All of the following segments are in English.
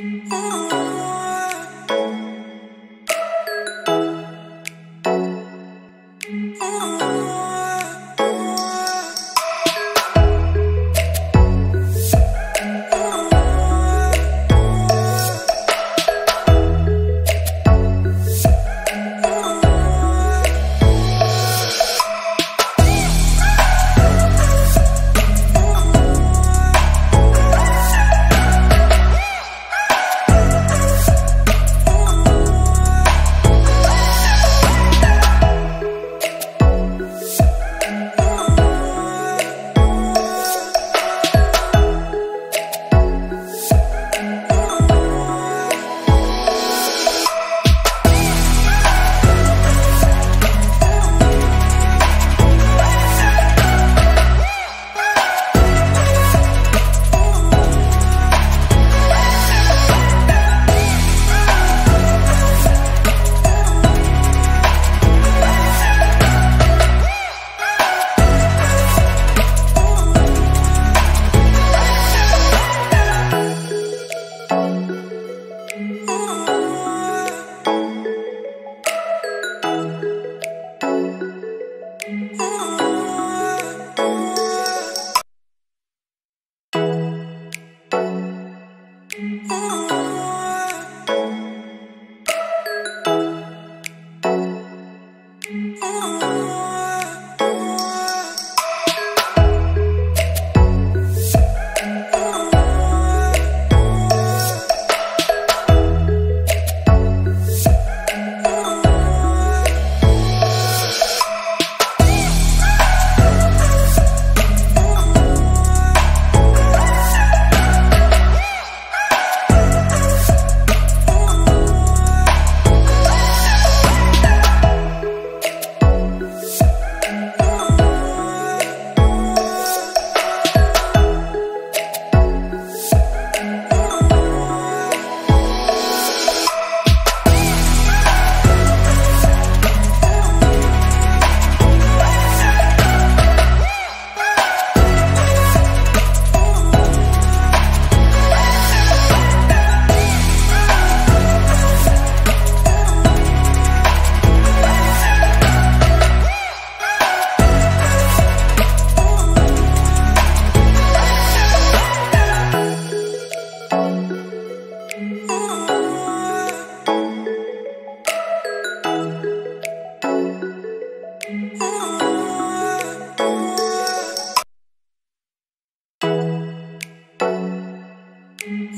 Oh. Oh.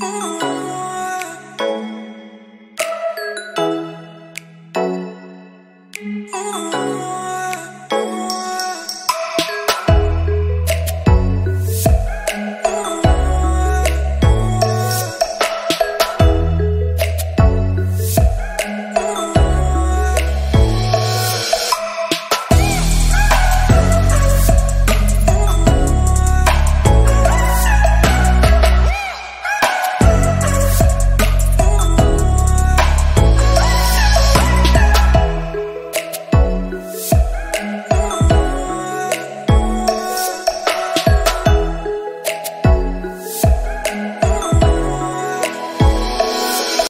Oh.